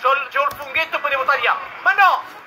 C'ho, il- il funghetto e potevo tagliare. Ma no!